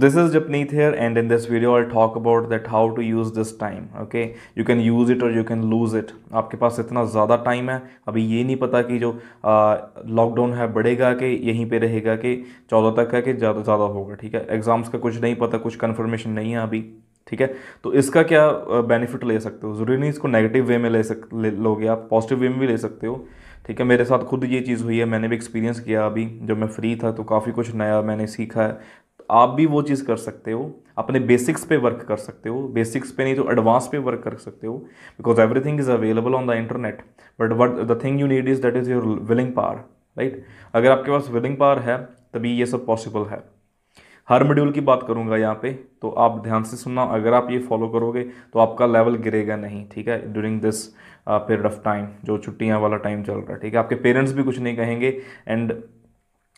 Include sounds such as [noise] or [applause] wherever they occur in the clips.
this is Japneet here, and in this video, I'll talk about that how to use this time, okay? You can use it or you can lose it. आपके पास इतना ज़्यादा time है, अभी ये नहीं पता कि जो लॉकडाउन है, बढ़ेगा कि, यहीं पे रहेगा कि, चौदह तक है कि ज़्यादा ज़्यादा होगा, ठीक है? एग्ज़ाम्स का कुछ नहीं पता, कुछ कन्फर्मेशन नहीं है अभी, ठीक है? तो इसका क्या बेनिफिट ले सकते हो? ज़रूरी नहीं इसको नेगेटिव वे में ले सक, ले लोगे आप पॉजिटिव वे में भी ले सकते हो, ठीक है? मेरे साथ खुद ये चीज़ हुई है, मैंने भी एक्सपीरियंस किया अभी, जब मैं फ्री था तो काफ़ी कुछ नया मैंने सीखा है। आप भी वो चीज़ कर सकते हो, अपने बेसिक्स पे वर्क कर सकते हो बेसिक्स पे नहीं तो एडवांस पे वर्क कर सकते हो because everything is available on the internet but what the thing you need is that is your willing power right अगर आपके पास विलिंग पावर है, तभी ये सब पॉसिबल है। हर मॉड्यूल की बात करूँगा यहाँ पे तो आप ध्यान से सुनना, अगर आप ये फॉलो करोगे तो आपका लेवल गिरेगा नहीं, ठीक है? During this period of time जो छुट्टियाँ वाला टाइम चल रहा है, ठीक है? आपके पेरेंट्स भी कुछ नहीं कहेंगे एंड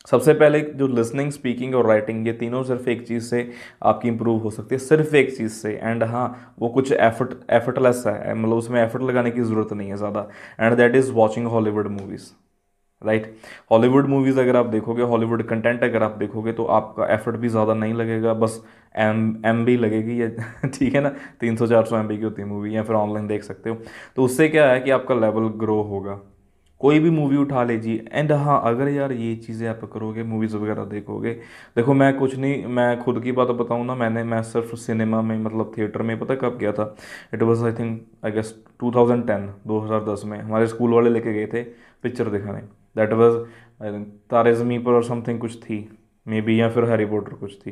सबसे पहले जो लिसनिंग स्पीकिंग और राइटिंग ये तीनों सिर्फ़ एक चीज़ से आपकी इंप्रूव हो सकती है, सिर्फ़ एक चीज़ से। एंड हाँ वो कुछ एफर्ट एफर्टलेस है। मतलब उसमें एफर्ट लगाने की ज़रूरत नहीं है ज़्यादा। And that is watching Hollywood movies right Hollywood movies अगर आप देखोगे हॉलीवुड कंटेंट अगर आप देखोगे तो आपका एफर्ट भी ज़्यादा नहीं लगेगा। बस एम एम बी लगेगी। या [laughs] ठीक है ना? तीन सौ, चार सौ एम बी की होती है मूवी या फिर ऑनलाइन देख सकते हो। तो उससे क्या है कि आपका लेवल ग्रो होगा। कोई भी मूवी उठा लीजिए एंड हाँ अगर यार ये चीज़ें आप करोगे मूवीज़ वगैरह देखोगे, देखो मैं कुछ नहीं, मैं खुद की बात बताऊँ ना, मैंने, मैं सिर्फ़ सिनेमा में मतलब थिएटर में, पता कब गया था? It was I think I guess 2010 2010 में। हमारे स्कूल वाले लेके गए थे पिक्चर दिखाने। दैट वॉज़ आई थिंक तारे ज़मी पर और समथिंग कुछ थी। मे बी या फिर हैरी पॉटर कुछ थी।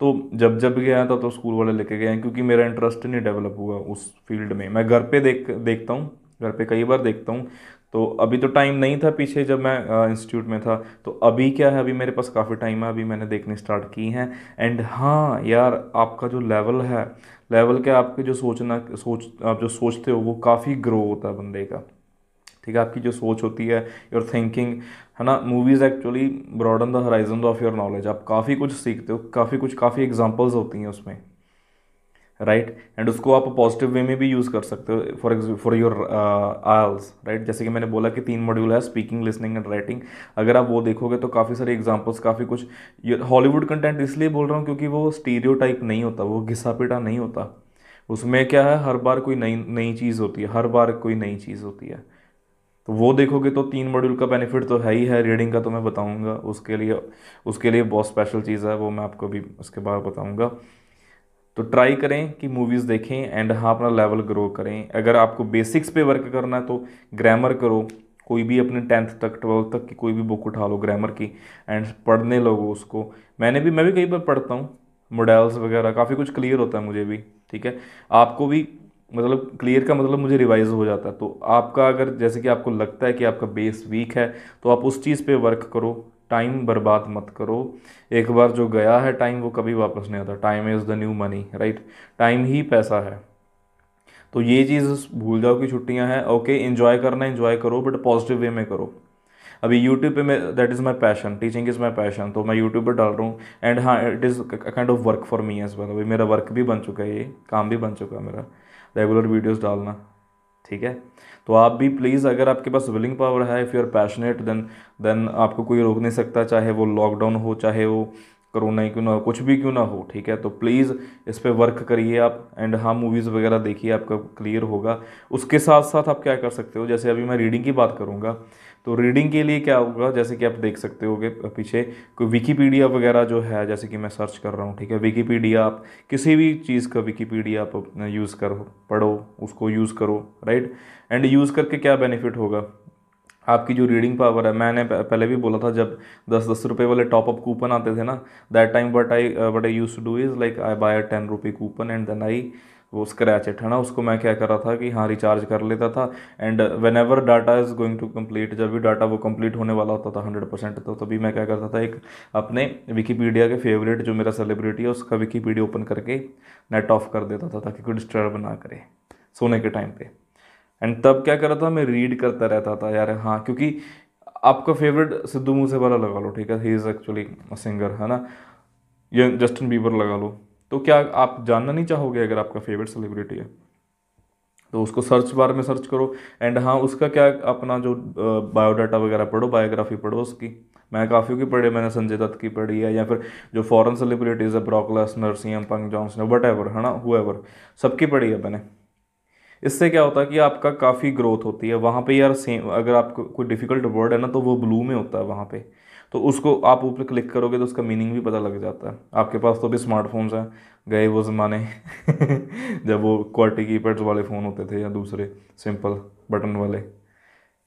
तो जब जब गया था तो स्कूल वाले लेके गए क्योंकि मेरा इंटरेस्ट नहीं डेवलप हुआ उस फ़ील्ड में। मैं घर पे देख, देखता हूँ, घर पे कई बार देखता हूँ। तो अभी तो टाइम नहीं था पीछे जब मैं इंस्टीट्यूट में था। तो अभी क्या है, अभी मेरे पास काफ़ी टाइम है, अभी मैंने देखने स्टार्ट की हैं। एंड हाँ यार, आपका जो लेवल है लेवल के आपके जो सोचना, सोच, आप जो सोचते हो, वो काफ़ी ग्रो होता है बंदे का। ठीक है, आपकी जो सोच होती है योर थिंकिंग है ना? Movies actually broaden the horizon of your knowledge आप काफ़ी कुछ सीखते हो, काफ़ी कुछ, काफ़ी एग्जाम्पल्स होती हैं उसमें। राइट एंड उसको आप पॉजिटिव वे में भी यूज़ कर सकते हो for for your alls right जैसे कि मैंने बोला कि तीन मॉड्यूल है स्पीकिंग लिसनिंग एंड राइटिंग अगर आप वो देखोगे तो काफ़ी सारे एग्जांपल्स काफ़ी कुछ हॉलीवुड कंटेंट इसलिए बोल रहा हूँ क्योंकि वो स्टीरियो नहीं होता, वो घिसा पिटा नहीं होता। उसमें क्या है, हर बार कोई नई नई चीज़ होती है, हर बार कोई नई चीज़ होती है। तो वो देखोगे तो तीन मॉड्यूल का बेनिफिट तो है ही है रीडिंग का तो मैं बताऊँगा, उसके लिए उसके लिए बहुत स्पेशल चीज़ है, वो मैं आपको भी उसके बाद बताऊँगा। तो ट्राई करें कि मूवीज़ देखें एंड हाँ अपना लेवल ग्रो करें। अगर आपको बेसिक्स पे वर्क करना है तो ग्रामर करो। कोई भी अपने टेंथ तक ट्वेल्थ तक की कोई भी बुक उठा लो ग्रामर की एंड पढ़ने लगो उसको। मैंने भी, मैं भी कई बार पढ़ता हूँ। मॉडल्स वगैरह, काफ़ी कुछ क्लियर होता है मुझे भी, ठीक है? आपको भी मतलब क्लियर का मतलब मुझे रिवाइज हो जाता है। तो आपका अगर, जैसे कि आपको लगता है कि आपका बेस वीक है तो आप उस चीज़ पे वर्क करो। टाइम बर्बाद मत करो। एक बार जो गया है टाइम, वो कभी वापस नहीं आता। Time is the new money right time ही पैसा है। तो ये चीज़ भूल जाओ कि छुट्टियाँ हैं। ओके इन्जॉय करना इन्जॉय करो बट पॉजिटिव वे में करो। अभी यूट्यूब पे मैं that is my passion teaching is my passion तो मैं यूट्यूब पर डाल रहा हूँ। एंड हाँ it is kind of work for me as well अभी मेरा वर्क भी बन चुका है ये। काम भी बन चुका है मेरा। रेगुलर वीडियोज़ डालना। ठीक है? तो आप भी प्लीज़ अगर आपके पास विलिंग पावर है if you are passionate then then आपको कोई रोक नहीं सकता, चाहे वो लॉकडाउन हो, चाहे वो करोना ही क्यों ना हो, कुछ भी क्यों ना हो, ठीक है? तो प्लीज़ इस पर वर्क करिए आप एंड हाँ मूवीज़ वगैरह देखिए, आपका क्लियर होगा। उसके साथ साथ आप क्या कर सकते हो? जैसे अभी मैं रीडिंग की बात करूँगा तो रीडिंग के लिए क्या होगा? जैसे कि आप देख सकते हो पीछे कोई विकीपीडिया वगैरह जो है, जैसे कि मैं सर्च कर रहा हूँ, ठीक है? विकीपीडिया आप किसी भी चीज़ का विकीपीडिया आप यूज़ करो, पढ़ो, उसको यूज़ करो राइट एंड यूज़ करके क्या बेनिफिट होगा? आपकी जो रीडिंग पावर है, मैंने पहले भी बोला था, जब दस दस रुपये वाले टॉप अप कूपन आते थे ना that time but I but I use to do is like I buy a ten rupee coupon and then I वो स्क्रैच इट है ना? उसको मैं क्या कर रहा था कि हाँ रिचार्ज कर लेता था। And whenever data is going to complete जब भी डाटा वो कंप्लीट होने वाला होता था हंड्रेड परसेंट तो तभी मैं क्या करता था, एक अपने विकीपीडिया के फेवरेट जो मेरा सेलिब्रिटी है, उसका विकीपीडिया ओपन करके नेट ऑफ़ कर देता था, ताकि कोई डिस्टर्ब ना करे सोने के टाइम पे। एंड तब क्या कर रहा था, मैं रीड करता रहता था, यार हाँ क्योंकि आपका फेवरेट सिद्धू मूसेवाला लगा लो, ठीक है? ही इज़ एक्चुअली सिंगर है ना? या जस्टिन बीबर लगा लो। तो क्या आप जानना नहीं चाहोगे अगर आपका फेवरेट सेलिब्रिटी है? तो उसको सर्च बार में सर्च करो एंड हाँ उसका क्या अपना जो बायोडाटा वगैरह पढ़ो बायोग्राफी पढ़ो उसकी। मैं काफ़ी की पढ़ी, मैंने संजय दत्त की पढ़ी है, या फिर जो फॉरेन सेलिब्रिटीज़ है ब्रॉकलस नरसिंह पंग जॉन्सन वट एवर है ना हुएवर सबकी पढ़ी है मैंने। इससे क्या होता है कि आपका काफ़ी ग्रोथ होती है, वहाँ पे यार सेम अगर आपको कोई डिफ़िकल्ट वर्ड है ना तो वो ब्लू में होता है वहाँ पे। तो उसको आप ऊपर क्लिक करोगे तो उसका मीनिंग भी पता लग जाता है। आपके पास तो भी स्मार्टफोन्स हैं। गए वो ज़माने [laughs] जब वो क्वालिटी की पैड्स वाले फ़ोन होते थे या दूसरे सिंपल बटन वाले।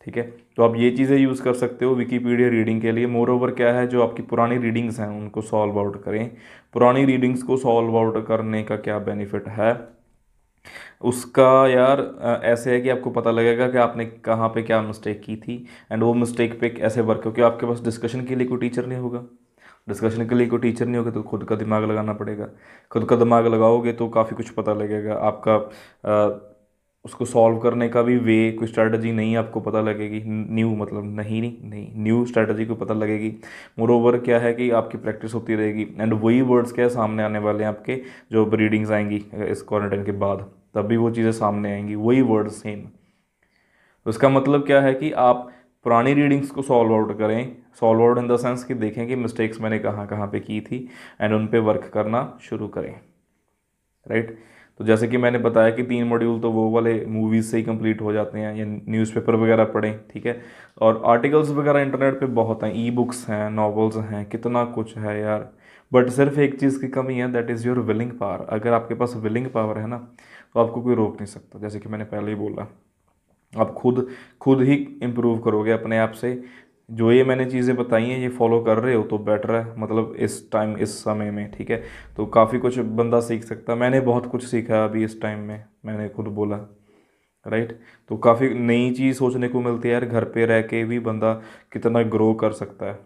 ठीक है? तो आप ये चीज़ें यूज़ कर सकते हो विकीपीडिया रीडिंग के लिए। मोर ओवर क्या है? जो आपकी पुरानी रीडिंग्स हैं, उनको सॉल्व आउट करें। पुरानी रीडिंग्स को सॉल्व आउट करने का क्या बेनिफिट है? उसका यार ऐसे है कि आपको पता लगेगा कि आपने कहाँ पे क्या मिस्टेक की थी एंड वो मिस्टेक पे ऐसे वर्क क्योंकि आपके पास डिस्कशन के लिए कोई टीचर नहीं होगा। डिस्कशन के लिए कोई टीचर नहीं होगा तो खुद का दिमाग लगाना पड़ेगा। खुद का दिमाग लगाओगे तो काफ़ी कुछ पता लगेगा। आपका उसको सॉल्व करने का भी वे कोई स्ट्रैटेजी नहीं आपको पता लगेगी। न्यू मतलब नहीं नहीं नहीं न्यू स्ट्रैटेजी को पता लगेगी। मोर ओवर क्या है कि आपकी प्रैक्टिस होती रहेगी। एंड वही वर्ड्स क्या सामने आने वाले हैं आपके, जो रीडिंग्स आएँगी इस क्वारंटाइन के बाद। तब भी वो चीज़ें सामने आएँगी। वही वर्ड सेम इसका मतलब क्या है कि आप पुरानी रीडिंग्स को सॉल्व आउट करें। Solve out in the sense कि देखें कि मिस्टेक्स मैंने कहाँ कहाँ पे की थी। एंड उन पे वर्क करना शुरू करें। राइट तो जैसे कि मैंने बताया कि तीन मॉड्यूल तो वो वाले मूवीज़ से ही कंप्लीट हो जाते हैं, या न्यूज़पेपर वगैरह पढ़ें, ठीक है? और आर्टिकल्स वगैरह इंटरनेट पे बहुत हैं ई बुक्स हैं नॉवल्स हैं, कितना कुछ है यार। बट सिर्फ़ एक चीज़ की कमी है that is your willing power अगर आपके पास विलिंग पावर है ना तो आपको कोई रोक नहीं सकता, जैसे कि मैंने पहले ही बोला। आप खुद खुद ही इम्प्रूव करोगे अपने आप से जो ये मैंने चीज़ें बताई हैं, ये फॉलो कर रहे हो तो बेटर है मतलब इस टाइम इस समय में, ठीक है? तो काफ़ी कुछ बंदा सीख सकता मैंने बहुत कुछ सीखा अभी इस टाइम में, मैंने खुद बोला राइट तो काफ़ी नई चीज़ सोचने को मिलती है यार, घर पे रह के भी बंदा कितना ग्रो कर सकता है।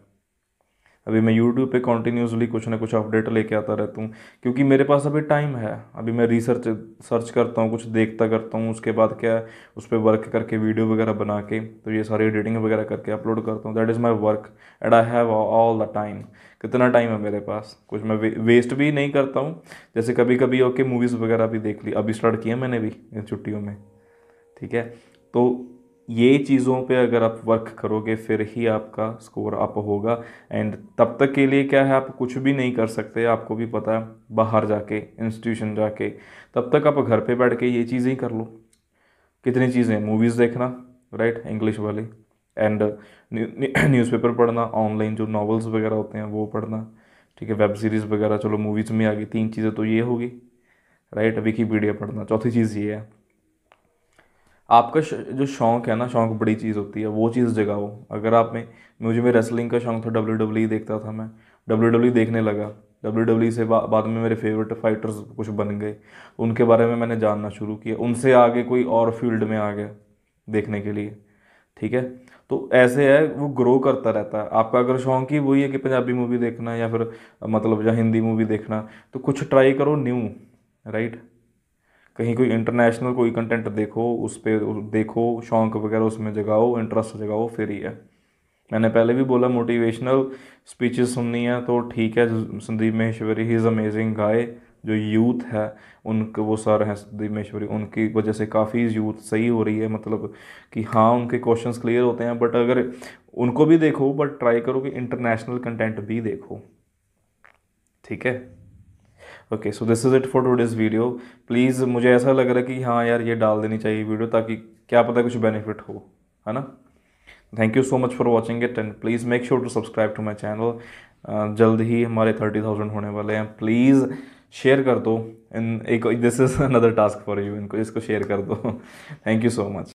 अभी मैं यूट्यूब पे कॉन्टीन्यूसली कुछ ना कुछ अपडेट लेके आता रहता हूँ क्योंकि मेरे पास अभी टाइम है। अभी मैं रिसर्च सर्च करता हूँ कुछ देखता करता हूँ उसके बाद क्या है उस पर वर्क करके वीडियो वगैरह बना के तो ये सारी एडिटिंग वगैरह करके अपलोड करता हूँ। That is my work and I have all the time कितना टाइम है मेरे पास? कुछ मैं वे, वेस्ट भी नहीं करता हूँ। जैसे कभी कभी ओके मूवीज़ वगैरह भी देख ली। अभी स्टार्ट किया मैंने भी छुट्टियों में। ठीक है? तो ये चीज़ों पे अगर आप वर्क करोगे, फिर ही आपका स्कोर अप होगा। एंड तब तक के लिए क्या है, आप कुछ भी नहीं कर सकते। आपको भी पता है, बाहर जाके इंस्टीट्यूशन जाके, तब तक आप घर पे बैठ के ये चीज़ें ही कर लो। कितनी चीज़ें? मूवीज़ देखना राइट इंग्लिश वाली। एंड न्यूज़पेपर पढ़ना ऑनलाइन जो नॉवेल्स वगैरह होते हैं, वो पढ़ना। ठीक है वेब सीरीज़ वगैरह, चलो मूवीज़ में आ गई तीन चीज़ें तो ये होगी। राइट विकीपीडिया पढ़ना। चौथी चीज़ ये है। आपका जो शौक़ है ना शौक़ बड़ी चीज़ होती है वो चीज़ जगाओ। अगर आप में मुझे में रेसलिंग का शौक़ था डब्ल्यू डब्ल्यू e देखता था मैं। डब्ल्यू डब्ल्यू e देखने लगा। डब्ल्यू डब्ल्यू e से बा, बाद में मेरे फेवरेट फाइटर्स कुछ बन गए। उनके बारे में मैंने जानना शुरू किया। उनसे आगे कोई और फ़ील्ड में आ गया देखने के लिए। ठीक है? तो ऐसे है वो ग्रो करता रहता है। आपका अगर शौक ही वही है कि पंजाबी मूवी देखना या फिर मतलब या हिंदी मूवी देखना तो कुछ ट्राई करो न्यू राइट कहीं कोई इंटरनेशनल कोई कंटेंट देखो, उस पर देखो, शौक वगैरह उसमें जगाओ इंटरेस्ट जगाओ, फिर ही है। मैंने पहले भी बोला मोटिवेशनल स्पीचेस सुननी है तो ठीक है Sandeep Maheshwari he is amazing guy जो यूथ है, उनके, वो सर हैं संदीप महेश्वरी, उनकी वजह से काफ़ी यूथ सही हो रही है मतलब कि हाँ उनके क्वेश्चन क्लियर होते हैं बट अगर उनको भी देखो बट ट्राई करो कि इंटरनेशनल कंटेंट भी देखो। ठीक है? Okay so this is it for today's video please मुझे ऐसा लग रहा है कि हाँ यार, ये डाल देनी चाहिए वीडियो ताकि क्या पता कुछ बेनिफिट हो, है ना? Thank you so much for watching it and please make sure to subscribe to my channel जल्द ही हमारे थर्टी थाउज़ेंड होने वाले हैं। प्लीज़ शेयर कर दो। इन एक this is another task for you इनको, इसको शेयर कर दो। Thank you so much